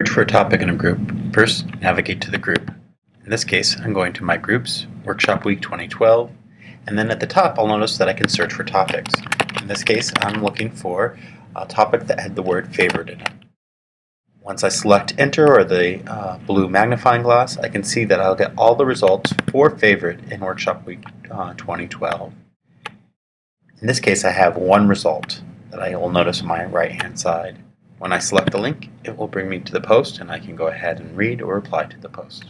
Search for a topic in a group. First, navigate to the group. In this case, I'm going to My Groups, Workshop Week 2012, and then at the top I'll notice that I can search for topics. In this case, I'm looking for a topic that had the word favorite in it. Once I select Enter or the uh, blue magnifying glass, I can see that I'll get all the results for favorite in Workshop Week uh, 2012. In this case, I have one result that I will notice on my right hand side. When I select the link, it will bring me to the post and I can go ahead and read or reply to the post.